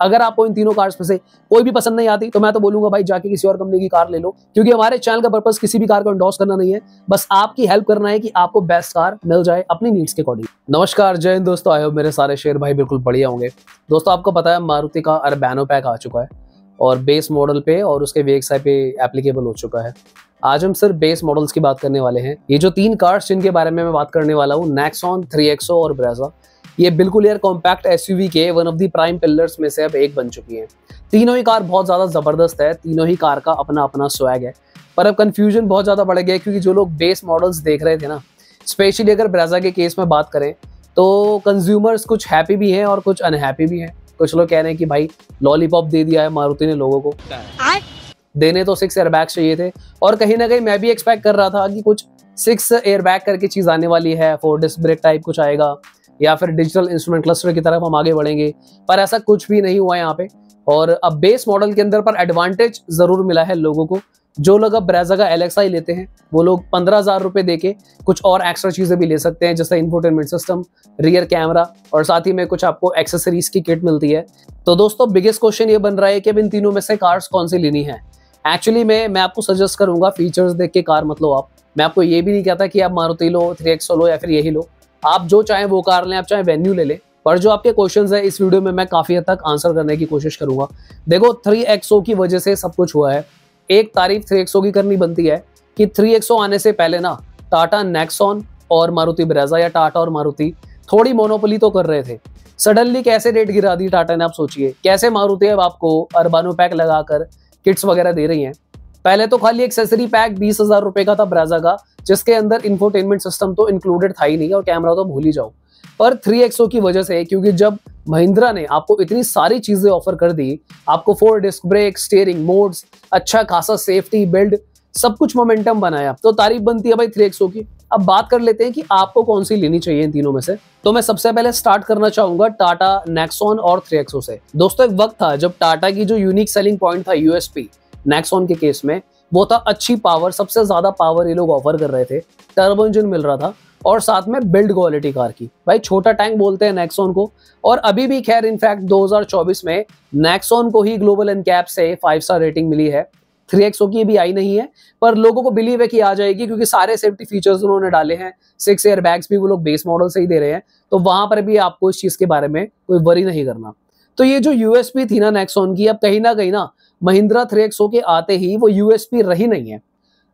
अगर आपको इन तीनों कार्स में से कोई भी पसंद नहीं आती तो मैं तो बोलूँगा, भाई, जाके किसी और कंपनी की कार ले लो। क्योंकि हमारे चैनल का पर्पस किसी भी कार को इंडोर्स करना नहीं है। बस आपकी हेल्प करना है कि आपको बेस्ट कार मिल जाए अपनी नीड्स के अकॉर्डिंग नमस्कार, जय हिंद दोस्तों। हो मेरे सारे शेयर भाई, बिल्कुल बढ़िया होंगे। दोस्तों, आपको पता है, मारुति का अरबैनो पैक आ चुका है और बेस मॉडल पे और उसके वीएक्सआई पे एप्लीकेबल हो चुका है। आज हम सिर्फ़ बेस मॉडल्स की बात करने वाले हैं। ये जो तीन कार्स जिनके बारे में मैं बात करने वाला हूँ नेक्सॉन थ्री और ब्रेजा ये बिल्कुल यार कॉम्पैक्ट एस के one of the prime pillars में से अब एक बन चुकी है। तीनों ही कार बहुत ज़्यादा ज़बरदस्त है तीनों ही कार का अपना अपना स्वैग है। पर अब कन्फ्यूज़न बहुत ज़्यादा बढ़ गया क्योंकि जो लोग बेस मॉडल्स देख रहे थे ना स्पेशली अगर ब्रेजा के केस में बात करें तो कंज्यूमर्स कुछ हैप्पी भी हैं और कुछ अनहैप्पी भी हैं। कुछ लोग कह रहे हैं कि भाई लॉलीपॉप दे दिया है मारुति ने लोगों को। देने तो सिक्स एयरबैग्स चाहिए थे। और कहीं ना कहीं मैं भी एक्सपेक्ट कर रहा था कि कुछ सिक्स एयरबैग करके चीज़ आने वाली है फोर डिस्क ब्रेक टाइप कुछ आएगा। या फिर डिजिटल इंस्ट्रूमेंट क्लस्टर की तरफ़ हम आगे बढ़ेंगे। पर ऐसा कुछ भी नहीं हुआ यहाँ पे। और अब बेस मॉडल के अंदर पर एडवांटेज ज़रूर मिला है लोगों को। जो लोग अब ब्रेजा का एलेक्सा ही लेते हैं, वो लोग पंद्रह हज़ार रुपए देके कुछ और एक्स्ट्रा चीज़ें भी ले सकते हैं, जैसे इंफोटेनमेंट सिस्टम रियर कैमरा और साथ ही में कुछ आपको एक्सेसरीज की किट मिलती है। तो दोस्तों बिगेस्ट क्वेश्चन ये बन रहा है कि अब इन तीनों में से कार्स कौन सी लेनी है? एक्चुअली मैं मैं आपको सजेस्ट करूँगा फीचर्स देख के कार मत लो आप। मैं आपको ये भी नहीं कहता कि आप मारुति लो थ्री लो या फिर यही लो। आप जो चाहें वो कार लें, आप चाहे वेन्यू ले लें, पर जो आपके क्वेश्चंस है, इस वीडियो में मैं काफ़ी हद तक आंसर करने की कोशिश करूँगा। देखो थ्री एक्सो की वजह से सब कुछ हुआ है। एक तारीफ़ थ्री एक्सो की करनी बनती है कि थ्री एक्सो आने से पहले ना टाटा नेक्सॉन और मारुति ब्रेजा या टाटा और मारुति थोड़ी मोनोपोली तो कर रहे थे। सडनली कैसे रेट गिरा दी टाटा ने, आप सोचिए। कैसे मारुति अब आपको अरबानो पैक लगाकर किट्स वगैरह दे रही हैं? पहले तो खाली एक्सेसरी पैक बीस हज़ार रुपए का था ब्राजा का, जिसके अंदर इंफोटेनमेंट सिस्टम तो इंक्लूडेड था ही नहीं और कैमरा तो भूल ही जाओ। पर थ्री एक्सो की वजह से, क्योंकि जब महिंद्रा ने आपको इतनी सारी चीज़ें ऑफ़र कर दी, आपको four disc brake steering modes अच्छा खासा सेफ्टी बिल्ड सब कुछ मोमेंटम बनाया। तो तारीफ़ बनती है भाई थ्री एक्सो की। अब बात कर लेते हैं कि आपको कौन सी लेनी चाहिए इन तीनों में से। तो मैं सबसे पहले स्टार्ट करना चाहूँगा टाटा नेक्सॉन और थ्री एक्सो से। दोस्तों, एक वक्त था जब टाटा की जो यूनिक सेलिंग पॉइंट था यूएसपी नेक्सॉन के केस में, वो था अच्छी पावर सबसे ज़्यादा पावर ये लोग ऑफ़र कर रहे थे। टर्बो इंजन मिल रहा था और साथ में बिल्ड क्वालिटी कार की। भाई, छोटा टैंक बोलते हैं नेक्सॉन को। और अभी भी खैर इनफैक्ट 2024 में नेक्सॉन को ही ग्लोबल एन कैप से फाइव स्टार रेटिंग मिली है। थ्री एक्सो की भी आई नहीं है, पर लोगों को बिलीव है कि आ जाएगी, क्योंकि सारे सेफ्टी फीचर्स उन्होंने डाले हैं। सिक्स एयर बैग्स भी वो लोग बेस मॉडल से ही दे रहे हैं। तो वहाँ पर भी आपको इस चीज़ के बारे में कोई वरी नहीं करना। तो ये जो यूएसपी थी ना नेक्सॉन की, अब कहीं ना कहीं ना महिंद्रा थ्री के आते ही वो यूएसपी रही नहीं है।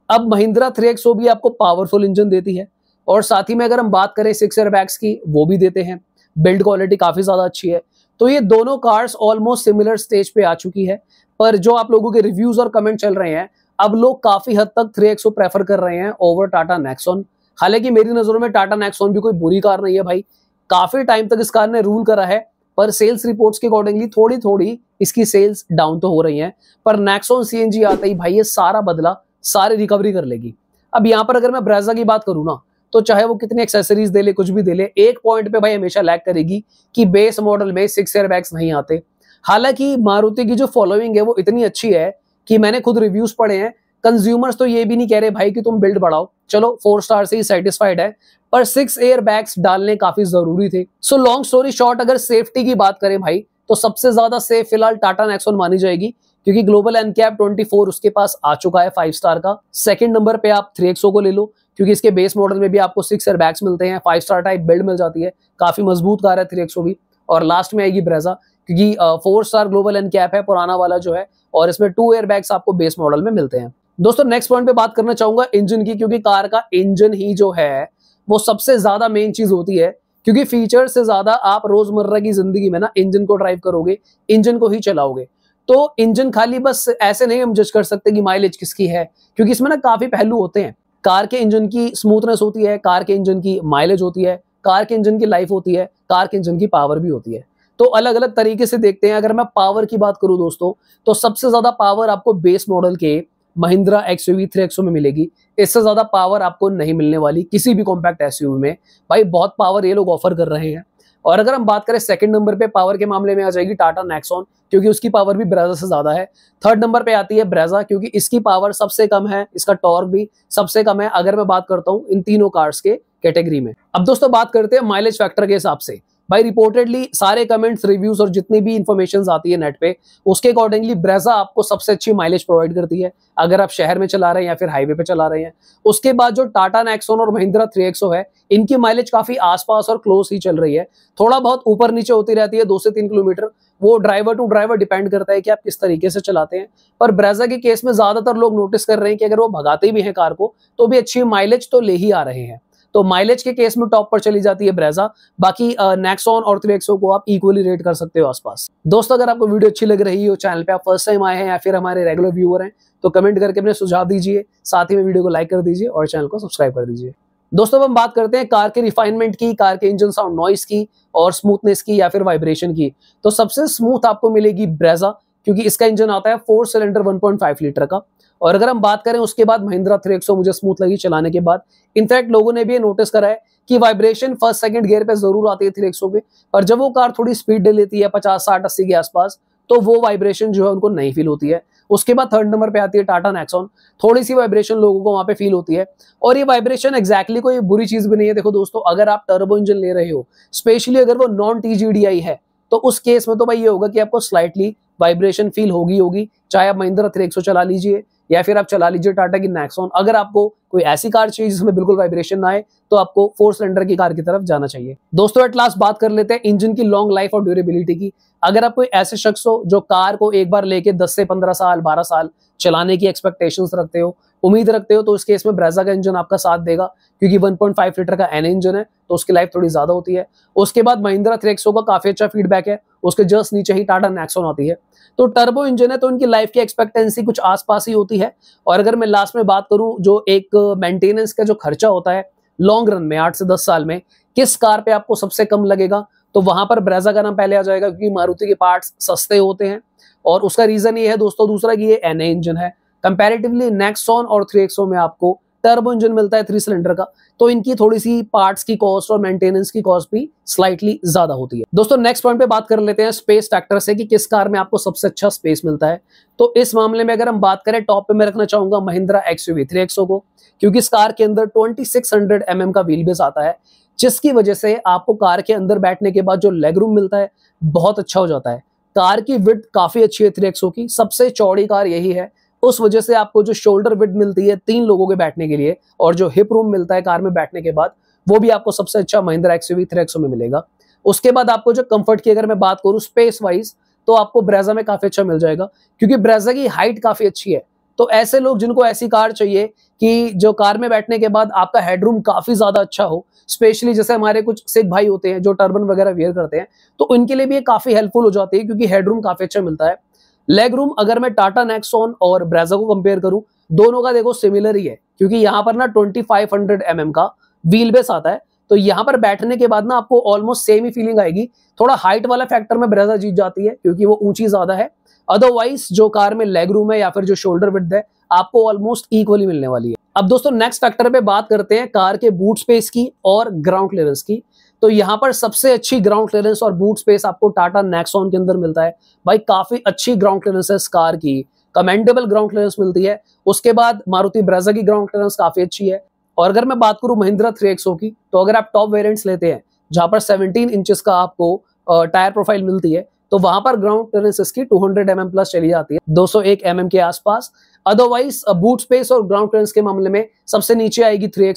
अब महिंद्रा थ्री भी आपको पावरफुल इंजन देती है और साथ ही में अगर हम बात करें सिक्स एयर बैग्स की, वो भी देते हैं। बिल्ड क्वालिटी काफ़ी ज़्यादा अच्छी है। तो ये दोनों कार्स ऑलमोस्ट सिमिलर स्टेज पे आ चुकी है। पर जो आप लोगों के रिव्यूज़ और कमेंट चल रहे हैं, अब लोग काफ़ी हद तक थ्री एक्सो प्रेफर कर रहे हैं ओवर टाटा नेक्सॉन हालाँकि मेरी नज़रों में टाटा नेक्सॉन भी कोई बुरी कार नहीं है भाई। काफ़ी टाइम तक इस कार ने रूल करा है, पर सेल्स रिपोर्ट्स के अकॉर्डिंगली थोड़ी थोड़ी इसकी सेल्स डाउन तो हो रही हैं, पर नेक्सॉन सीएनजी आता ही, भाई, ये सारा बदला, सारी रिकवरी कर लेगी। अब यहाँ पर अगर मैं ब्रेजा की बात करूँ ना तो चाहे वो कितनी एक्सेसरीज दे ले, कुछ भी दे ले, एक पॉइंट पे भाई हमेशा लैक करेगी कि बेस मॉडल में सिक्स एयर बैग्स नहीं आते। हालाँकि मारुति की जो फॉलोइंग है, वो इतनी अच्छी है कि मैंने खुद रिव्यूज़ पढ़े हैं। कंज्यूमर्स तो ये भी नहीं कह रहे, भाई, कि तुम बिल्ड बढ़ाओ। चलो फोर स्टार से ही सेटिस्फाइड है, पर सिक्स एयर बैग्स डालने काफ़ी ज़रूरी थे। सो लॉन्ग स्टोरी शॉर्ट अगर सेफ्टी की बात करें भाई तो सबसे ज़्यादा सेफ़ फ़िलहाल टाटा नेक्सोन मानी जाएगी, क्योंकि ग्लोबल एनकैप 24 उसके पास आ चुका है फाइव स्टार का। सेकंड नंबर पे आप थ्री को ले लो, क्योंकि इसके बेस मॉडल में भी आपको सिक्स एयर बैग्स मिलते हैं फाइव स्टार टाइप बिल्ड मिल जाती है। काफ़ी मज़बूत कार है थ्री भी। और लास्ट में आएगी ब्रेजा क्योंकि four star global N cap है, पुराना वाला जो है, और इसमें टू एयर बैग्स आपको बेस मॉडल में मिलते हैं। दोस्तों नेक्स्ट पॉइंट पे बात करना चाहूँगा इंजन की, क्योंकि कार का इंजन ही जो है, वो सबसे ज़्यादा मेन चीज़ होती है। क्योंकि फीचर से ज़्यादा आप रोज़मर्रा की ज़िंदगी में ना इंजन को ड्राइव करोगे इंजन को ही चलाओगे। तो इंजन खाली बस ऐसे नहीं हम जज कर सकते कि माइलेज किसकी है, क्योंकि इसमें ना काफ़ी पहलू होते हैं। कार के इंजन की स्मूथनेस होती है, कार के इंजन की माइलेज होती है, कार के इंजन की लाइफ होती है, कार के इंजन की पावर भी होती है। तो अलग अलग तरीके से देखते हैं। अगर मैं पावर की बात करूँ दोस्तों तो सबसे ज़्यादा पावर आपको बेस मॉडल के Mahindra X U three XO में मिलेगी। इससे ज़्यादा पावर आपको नहीं मिलने वाली किसी भी कॉम्पैक्ट एस में। भाई, बहुत पावर ये लोग ऑफ़र कर रहे हैं। और अगर हम बात करें सेकंड नंबर पे पावर के मामले में आ जाएगी टाटा नेक्सॉन क्योंकि उसकी पावर भी ब्रेजा से ज़्यादा है। थर्ड नंबर पे आती है ब्रेजा क्योंकि इसकी पावर सबसे कम है, इसका टॉर्क भी सबसे कम है। अगर मैं बात करता हूँ इन तीनों कार्स के कैटेगरी में। अब दोस्तों, बात करते हैं माइलेज फैक्टर के हिसाब से। भाई रिपोर्टेडली सारे कमेंट्स रिव्यूज़ और जितनी भी इंफॉर्मेशन आती है नेट पे, उसके अकॉर्डिंगली ब्रेजा आपको सबसे अच्छी माइलेज प्रोवाइड करती है। अगर आप शहर में चला रहे हैं या फिर हाईवे पे चला रहे हैं। उसके बाद जो टाटा नेक्सोन और महिंद्रा थ्री है, इनकी माइलेज काफ़ी आसपास और क्लोज ही चल रही है। थोड़ा बहुत ऊपर नीचे होती रहती है, दो से तीन किलोमीटर। वो ड्राइवर टू ड्राइवर डिपेंड करता है कि आप किस तरीके से चलाते हैं। पर ब्रेजा के केस में ज़्यादातर लोग नोटिस कर रहे हैं कि अगर वो भगाते भी हैं कार को तो भी अच्छी माइलेज तो ले ही आ रहे हैं। तो माइलेज के केस में टॉप पर चली जाती है ब्रेजा बाकी नेक्सॉन और थ्री को आप इक्वली रेट कर सकते हो आसपास। दोस्तों, अगर आपको वीडियो अच्छी लग रही हो चैनल पे आप फ़र्स्ट टाइम आए हैं या फिर हमारे रेगुलर व्यूअर हैं तो कमेंट करके अपने सुझाव दीजिए। साथ ही में वीडियो को लाइक कर दीजिए और चैनल को सब्सक्राइब कर दीजिए। दोस्तों हम बात करते हैं कार के रिफाइनमेंट की, कार के इंजन साउंड नॉइस की और स्मूथनेस की या फिर वाइब्रेशन की। तो सबसे स्मूथ आपको मिलेगी ब्रेजा क्योंकि इसका इंजन आता है फोर सिलेंडर 1.5 लीटर का। और अगर हम बात करें उसके बाद महिंद्रा थ्री मुझे स्मूथ लगी चलाने के बाद। इनफैक्ट लोगों ने भी नोटिस करा है कि वाइब्रेशन फ़र्स्ट सेकंड गियर पे ज़रूर आती है थ्री पे। पर जब वो कार थोड़ी स्पीड ले लेती है, पचास, साठ, अस्सी के आसपास तो वो वाइब्रेशन जो है उनको नहीं फील होती है। उसके बाद थर्ड नंबर पे आती है टाटा नेक्सॉन थोड़ी सी वाइब्रेशन लोगों को वहाँ पे फील होती है। और ये वाइब्रेशन एक्जैक्टली कोई बुरी चीज़ भी नहीं है। देखो दोस्तों, अगर आप टर्बो इंजन ले रहे हो स्पेशली अगर वो नॉन टीजीडीआई है तो उस केस में तो भाई ये होगा कि आपको स्लाइटली वाइब्रेशन फील होगी होगी। चाहे आप महिंद्रा थ्री चला लीजिए, या फिर आप चला लीजिए टाटा की नेक्सॉन अगर आपको कोई ऐसी कार चाहिए जिसमें बिल्कुल वाइब्रेशन ना आए तो आपको फोर सिलेंडर की कार की तरफ़ जाना चाहिए। दोस्तों एट लास्ट बात कर लेते हैं इंजन की लॉन्ग लाइफ और ड्यूरेबिलिटी की। अगर आप कोई ऐसे शख्स हो जो कार को एक बार लेके 10 से 15 साल 12 साल चलाने की एक्सपेक्टेशंस रखते हो उम्मीद रखते हो तो इस केस में ब्रेजा का इंजन आपका साथ देगा, क्योंकि 1.5 लीटर का एन इंजन है तो उसकी लाइफ थोड़ी ज़्यादा होती है। उसके बाद महिंद्रा थ्रेक्सो का काफ़ी अच्छा फीडबैक है, उसके जस्ट नीचे ही टाटा नेक्सोन आती है। तो टर्बो इंजन है तो इनकी लाइफ की एक्सपेक्टेंसी कुछ आसपास ही होती है। और अगर मैं लास्ट में बात करूँ, जो एक मेंटेनेंस का जो खर्चा होता है लॉन्ग रन में, आठ से दस साल में, किस कार पे आपको सबसे कम लगेगा तो वहाँ पर ब्रेजा का नाम पहले आ जाएगा, क्योंकि मारुति के पार्ट्स सस्ते होते हैं। और उसका रीजन ये है दोस्तों, दूसरा कि ये एनए इंजन है। कंपेरेटिवली नेक्सॉन और थ्री में आपको टर्बो इंजन मिलता है थ्री सिलेंडर का तो इनकी थोड़ी सी पार्ट्स की कॉस्ट और मेंटेनेंस की कॉस्ट भी स्लाइटली ज़्यादा होती है। दोस्तों नेक्स्ट पॉइंट पे बात कर लेते हैं स्पेस फैक्टर से कि किस कार में आपको सबसे अच्छा स्पेस मिलता है। तो इस मामले में अगर हम बात करें टॉप पे मैं रखना चाहूँगा महिंद्रा एक्सयूवी थ्री एक्सो को, क्योंकि इस कार के अंदर ट्वेंटी सिक्स हंड्रेड एम का व्हील बेस आता है, जिसकी वजह से आपको कार के अंदर बैठने के बाद जो लेग रूम मिलता है, बहुत अच्छा हो जाता है। कार की विड काफ़ी अच्छी है थ्री की, सबसे चौड़ी कार यही है। उस वजह से आपको जो शोल्डर विड मिलती है तीन लोगों के बैठने के लिए और जो हिप रूम मिलता है कार में बैठने के बाद, वो भी आपको सबसे अच्छा महिंद्रा एक्सयूवी थ्री में मिलेगा। उसके बाद आपको जो कंफर्ट की अगर मैं बात करूँ स्पेस वाइज तो आपको ब्रेजा में काफ़ी अच्छा मिल जाएगा, क्योंकि ब्रेजा की हाइट काफ़ी अच्छी है। तो ऐसे लोग जिनको ऐसी कार चाहिए कि जो कार में बैठने के बाद आपका हेडरूम काफ़ी ज़्यादा अच्छा हो स्पेशली जैसे हमारे कुछ सिख भाई होते हैं जो टर्बन वगैरह वेयर करते हैं तो उनके लिए भी ये काफ़ी हेल्पफुल हो जाती है, क्योंकि हेडरूम काफ़ी अच्छा मिलता है। लेग रूम अगर मैं टाटा नेक्सॉन और ब्रेजा को कंपेयर करूँ, दोनों का देखो सिमिलर ही है, क्योंकि यहाँ पर ना 2500 फाइव mm का व्हील बेस आता है तो यहाँ पर बैठने के बाद ना आपको ऑलमोस्ट सेम ही फीलिंग आएगी। थोड़ा हाइट वाला फैक्टर में ब्रेजा जीत जाती है, क्योंकि वो ऊँची ज़्यादा है। अदरवाइज़ जो कार में लेग रूम है या फिर जो शोल्डर विथ है, आपको ऑलमोस्ट इक्वली मिलने वाली है। अब दोस्तों नेक्स्ट फैक्टर पे बात करते हैं कार के बूट स्पेस की और ग्राउंड क्लियरेंस की। तो यहाँ पर सबसे अच्छी ग्राउंड क्लियरेंस और बूट स्पेस आपको टाटा नेक्सॉन के अंदर मिलता है। भाई, काफ़ी अच्छी ग्राउंड क्लियरेंस है इस कार की। कमेंडेबल ग्राउंड क्लियरेंस मिलती है। उसके बाद मारुति ब्रेजा की ग्राउंड क्लियरेंस काफ़ी अच्छी है। और अगर मैं बात करूँ महिंद्रा थ्री की तो अगर आप टॉप वेरियंट्स लेते हैं, जहाँ पर 17 इंचेस का आपको टायर प्रोफ़ाइल मिलती है तो वहाँ पर ग्राउंड क्लियरेंस इसकी 200 हंड्रेड mm प्लस चली जाती है 201 mm के आसपास। अदरवाइज़ बूट स्पेस और ग्राउंड क्लियरेंस के मामले में सबसे नीचे आएगी थ्री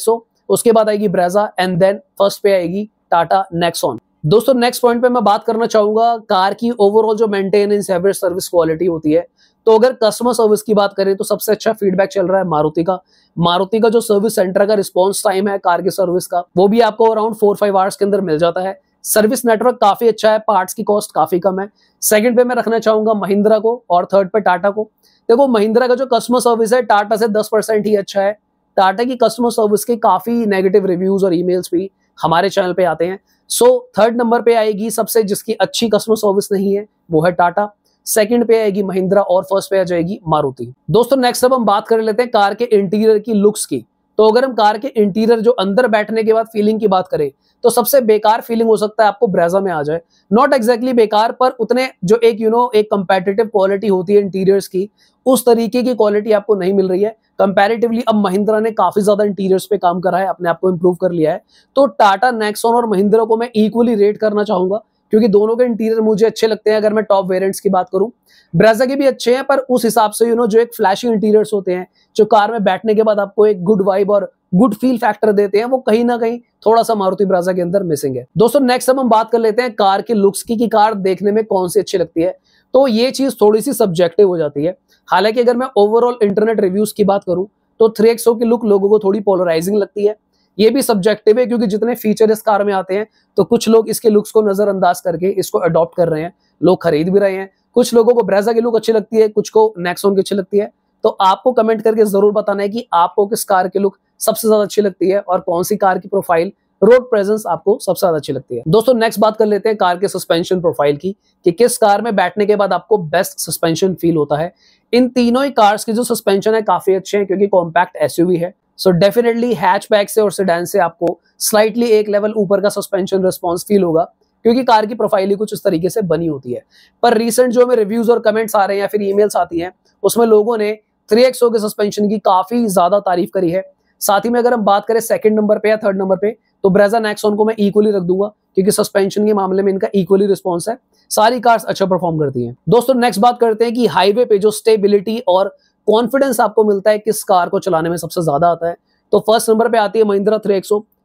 उसके बाद आएगी ब्रेजा एंड देन फ़र्स्ट पे आएगी टाटा नेक्सॉन। दोस्तों नेक्स्ट पॉइंट पे मैं बात करना चाहूँगा, कार की ओवरऑल जो मेंटेनेंस एवरेज सर्विस क्वालिटी होती है तो अगर कस्टमर सर्विस की बात करें तो सबसे अच्छा फीडबैक चल रहा है मारुति का। मारुति का जो सर्विस सेंटर का रिस्पॉन्स टाइम है कार की सर्विस का, वो भी आपको अराउंड फोर फाइव आवर्स के अंदर मिल जाता है। सर्विस नेटवर्क काफ़ी अच्छा है पार्ट्स की कॉस्ट काफ़ी कम है। सेकंड पे मैं रखना चाहूँगा महिंद्रा को और थर्ड पे टाटा को। देखो, महिंद्रा का जो कस्टमर सर्विस है, टाटा से दस ही अच्छा है। टाटा की कस्टमर सर्विस के काफ़ी नेगेटिव रिव्यूज़ और ईमेल्स भी। हमारे चैनल पे आते हैं। सो थर्ड नंबर पे आएगी सबसे जिसकी अच्छी कस्टमर सर्विस नहीं है वो है टाटा सेकंड पे आएगी महिंद्रा और फ़र्स्ट पे आ जाएगी मारुति दोस्तों नेक्स्ट अब हम बात कर लेते हैं कार के इंटीरियर की लुक्स की। तो अगर हम कार के इंटीरियर जो अंदर बैठने के बाद फीलिंग की बात करें तो सबसे बेकार फीलिंग हो सकता है आपको ब्रेजा में आ जाए। नॉट एग्जैक्टली बेकार पर उतने जो एक यू you नो know, एक कंपेटिटिव क्वालिटी होती है इंटीरियर्स की उस तरीके की क्वालिटी आपको नहीं मिल रही है। कंपैरेटिवली अब महिंद्रा ने काफ़ी ज़्यादा इंटीरियर्स पे काम करा है, अपने आप को इम्प्रूव कर लिया है। तो टाटा नेक्सॉन और महिंद्रा को मैं इक्वली रेट करना चाहूँगा, क्योंकि दोनों के इंटीरियर मुझे अच्छे लगते हैं, अगर मैं टॉप वेरिएंट्स की बात करूँ। ब्रेजा के भी अच्छे हैं, पर उस हिसाब से यू नो जो एक फ्लैशिंग इंटीरियर्स होते हैं, जो कार में बैठने के बाद आपको एक गुड वाइब और गुड फील फैक्टर देते हैं, वो कहीं ना कहीं थोड़ा सा मारुति ब्राजा के अंदर मिसिंग है। दोस्तों नेक्स्ट अब हम बात कर लेते हैं कार के लुक्स की, कि कार देखने में कौन सी अच्छी लगती है। तो ये चीज़ थोड़ी सी सब्जेक्टिव हो जाती है। हालाँकि अगर मैं ओवरऑल इंटरनेट रिव्यूज़ की बात करूँ तो थ्री एक्सो की लुक लोगों को थोड़ी पोलराइजिंग लगती है। ये भी सब्जेक्टिव है, क्योंकि जितने फीचर इस कार में आते हैं तो कुछ लोग इसके लुक्स को नजरअंदाज करके इसको अडॉप्ट कर रहे हैं। लोग खरीद भी रहे हैं। कुछ लोगों को ब्रेजा की लुक अच्छी लगती है, कुछ को नेक्सोन की अच्छी लगती है। तो आपको कमेंट करके ज़रूर बताना है कि आपको किस कार की लुक सबसे ज़्यादा अच्छी लगती है और कौन सी कार की प्रोफ़ाइल रोड प्रेजेंस आपको सबसे ज़्यादा अच्छी लगती है। दोस्तों नेक्स्ट बात कर लेते हैं कार के सस्पेंशन प्रोफ़ाइल की, कि किस कार में बैठने के बाद आपको बेस्ट सस्पेंशन फील होता है। इन तीनों ही कार्स की जो सस्पेंशन है, काफ़ी अच्छे हैं, क्योंकि कॉम्पैक्ट एसयूवी है। सो डेफिनेटली हैचबैक से और सेडान से आपको स्लाइटली एक लेवल ऊपर का सस्पेंशन रिस्पॉन्स फील होगा, क्योंकि कार की प्रोफ़ाइल ही कुछ इस तरीके से बनी होती है। पर रिसेंट जो हमें रिव्यूज़ और कमेंट्स आ रहे हैं या फिर ईमेल्स आती हैं, उसमें लोगों ने थ्री के सस्पेंशन की काफ़ी ज़्यादा तारीफ़ करी है। साथ ही में अगर हम बात करें सेकंड नंबर पे या थर्ड नंबर पे तो ब्रेजा नेक्सॉन को मैं इक्वली रख दूँगा, क्योंकि सस्पेंशन के मामले में इनका इक्वली रिस्पॉन्स है। सारी कार्स अच्छा परफॉर्म करती हैं। दोस्तों नेक्स्ट बात करते हैं कि हाईवे पे जो स्टेबिलिटी और कॉन्फिडेंस आपको मिलता है, किस कार को चलाने में सबसे ज़्यादा आता है। तो फ़र्स्ट नंबर पे आती है महिंद्रा थ्री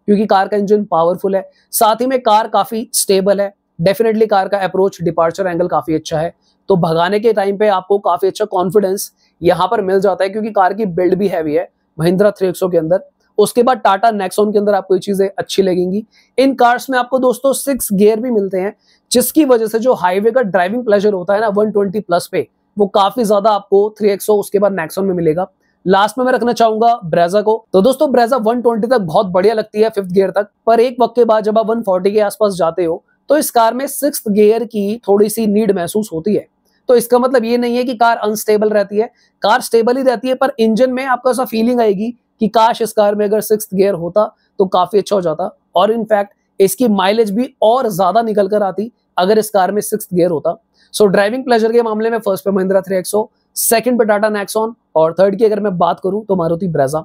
क्योंकि कार का इंजन पावरफुल है। साथ ही में कार काफ़ी स्टेबल है। डेफिनेटली कार का अप्रोच डिपार्चर एंगल काफ़ी अच्छा है। तो भगाने के टाइम पे आपको काफ़ी अच्छा कॉन्फिडेंस यहाँ पर मिल जाता है, क्योंकि कार की बिल्ड भी हैवी है महिंद्रा थ्री के अंदर। उसके बाद टाटा नेक्सोन के अंदर आपको ये चीज़ें अच्छी लगेंगी। इन कार्स में आपको दोस्तों सिक्स गियर भी मिलते हैं, जिसकी वजह से जो हाईवे का ड्राइविंग प्लेजर होता है ना 120 प्लस पे, वो काफ़ी ज़्यादा आपको 3XO उसके बाद नेक्सॉन में मिलेगा। लास्ट में मैं रखना चाहूँगा ब्रेजा को। तो दोस्तों ब्रेजा 120 तक बहुत बढ़िया लगती है फिफ्थ गियर तक, पर एक वक्त के बाद जब आप 140 के आसपास जाते हो तो इस कार में सिक्स गियर की थोड़ी सी नीड महसूस होती है। तो इसका मतलब ये नहीं है कि कार अनस्टेबल रहती है। कार स्टेबल ही रहती है, पर इंजन में आपको ऐसा फीलिंग आएगी कि काश इस कार में अगर सिक्स गियर होता तो काफ़ी अच्छा हो जाता। और इनफैक्ट इसकी माइलेज भी और ज़्यादा निकल कर आती अगर इस कार में सिक्स गियर होता। सो ड्राइविंग प्लेजर के मामले में फ़र्स्ट पे महिंद्रा थ्री एक्सो सेकंड पे टाटा नेक्सॉन और थर्ड की अगर मैं बात करूँ तो मारुति ब्रेजा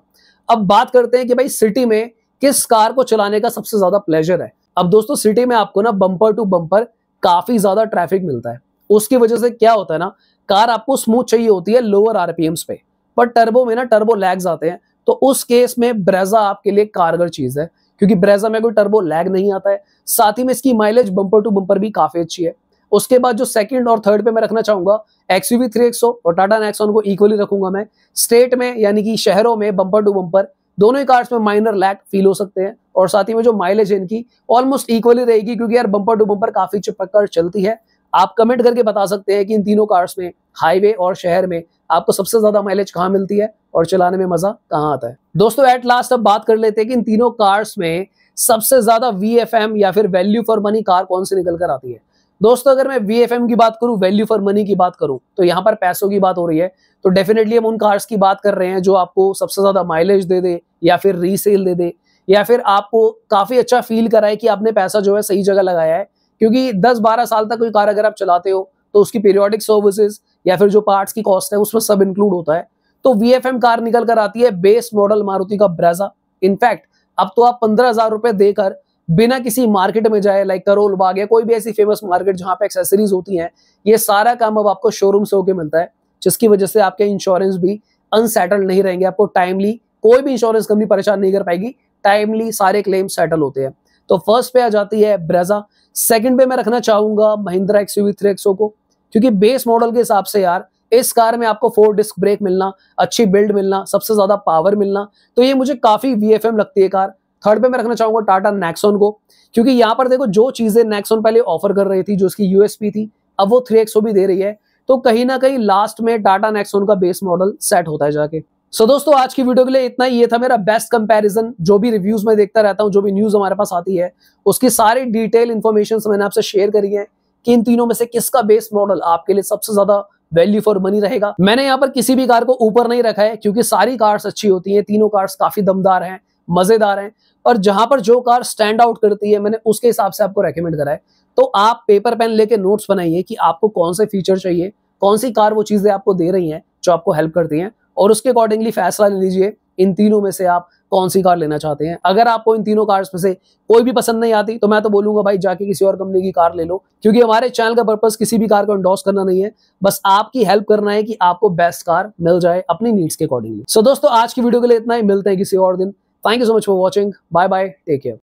अब बात करते हैं कि भाई सिटी में किस कार को चलाने का सबसे ज़्यादा प्लेजर है। अब दोस्तों सिटी में आपको ना बंपर टू बंपर काफ़ी ज़्यादा ट्रैफ़िक मिलता है। उसकी वजह से क्या होता है ना, कार आपको स्मूथ चाहिए होती है लोअर आरपीएम्स पे। पर टर्बो में ना टर्बो लैग्स आते हैं। तो उस केस में ब्रेजा आपके लिए कारगर चीज़ है, क्योंकि ब्रेजा में कोई टर्बो लैग नहीं आता है। साथ ही में इसकी माइलेज बंपर टू बंपर भी काफ़ी अच्छी है। उसके बाद जो सेकंड और थर्ड पे मैं रखना चाहूँगा एक्सयूवी थ्री और टाटा नेक्सॉन को इक्वली रखूँगा मैं। स्टेट में यानी कि शहरों में बंपर टू बंपर दोनों ही कार्स में माइनर लैग फील हो सकते हैं। और साथ ही में जो माइलेज है इनकी ऑलमोस्ट इक्वली रहेगी, क्योंकि यार बंपर टू बंपर काफ़ी चिपक कर चलती है। आप कमेंट करके बता सकते हैं कि इन तीनों कार्स में हाईवे और शहर में आपको सबसे ज़्यादा माइलेज कहाँ मिलती है और चलाने में मज़ा कहाँ आता है? दोस्तों एट लास्ट अब बात कर लेते हैं कि इन तीनों कार्स में सबसे ज़्यादा वीएफएम या फिर वैल्यू फॉर मनी कार कौन सी निकल कर आती है? दोस्तों, अगर मैं वीएफएम की बात करूँ वैल्यू फॉर मनी की बात करूँ तो यहाँ पर पैसों की बात हो रही है। तो डेफिनेटली हम उन कार्स की बात कर रहे हैं जो आपको सबसे ज़्यादा माइलेज दे दे या फिर रीसेल दे दे या फिर आपको काफ़ी अच्छा फील कराए कि आपने पैसा जो है सही जगह लगाया है। क्योंकि 10-12 साल तक कोई कार अगर आप चलाते हो तो उसकी पीरियोडिक सर्विसेज़ या फिर जो पार्ट्स की कॉस्ट है, उसमें सब इंक्लूड होता है। तो VFM कार निकल कर आती है बेस मॉडल मारुति का ब्रेजा इनफैक्ट अब तो आप पंद्रह हज़ार रुपए देकर बिना किसी मार्केट में जाए लाइक करोल बाग या कोई भी ऐसी फ़ेमस मार्केट जहाँ पे एक्सेसरीज होती हैं, ये सारा काम अब आपको शोरूम से होके मिलता है, जिसकी वजह से आपके इंश्योरेंस भी अनसेटल्ड नहीं रहेंगे। आपको टाइमली कोई भी इंश्योरेंस कंपनी परेशान नहीं कर पाएगी टाइमली सारे क्लेम सेटल होते हैं। तो फ़र्स्ट पे आ जाती है ब्रेजा सेकंड पे मैं रखना चाहूँगा महिंद्रा थ्री को। क्योंकि बेस मॉडल के हिसाब से यार इस कार में आपको फोर डिस्क ब्रेक मिलना अच्छी बिल्ड मिलना सबसे ज़्यादा पावर मिलना। तो ये मुझे काफ़ी वीएफएम लगती है कार थर्ड पे मैं रखना चाहूँगा टाटा नेक्सोन को क्योंकि यहाँ पर देखो जो चीज़ें नेक्सोन पहले ऑफ़र कर रही थी जो उसकी यूएसपी थी अब वो थ्री भी दे रही है। तो कहीं ना कहीं लास्ट में टाटा नेक्सोन का बेस मॉडल सेट होता है जाके। सो so, दोस्तों आज की वीडियो के लिए इतना ही। ये था मेरा बेस्ट कंपैरिजन जो भी रिव्यूज़ में देखता रहता हूँ जो भी न्यूज़ हमारे पास आती है उसकी सारी डिटेल इन्फॉर्मेशन मैंने आपसे शेयर करी है। कि इन तीनों में से किसका बेस मॉडल आपके लिए सबसे ज़्यादा वैल्यू फॉर मनी रहेगा? मैंने यहाँ पर किसी भी कार को ऊपर नहीं रखा है, क्योंकि सारी कार्स अच्छी होती हैं, तीनों कार्स काफ़ी दमदार हैं, मज़ेदार हैं और जहाँ पर जो कार स्टैंड आउट करती है, मैंने उसके हिसाब से आपको रेकमेंड करा है। तो आप पेपर पेन लेके नोट्स बनाइए कि आपको कौन से फीचर चाहिए, कौन सी कार वो चीज़ें आपको दे रही हैं, जो आपको हेल्प करती हैं, और उसके अकॉर्डिंगली फैसला ले लीजिए। इन तीनों में से आप कौन सी कार लेना चाहते हैं? अगर आपको इन तीनों कार्स में से कोई भी पसंद नहीं आती तो मैं तो बोलूँगा, भाई, जाके किसी और कंपनी की कार ले लो। क्योंकि हमारे चैनल का पर्पज किसी भी कार को एंडोर्स करना नहीं है। बस आपकी हेल्प करना है कि आपको बेस्ट कार मिल जाए अपनी नीड्स के अकॉर्डिंगली सो दोस्तों, आज की वीडियो के लिए इतना ही। मिलते हैं किसी और दिन। Thank you so much for watching bye bye take care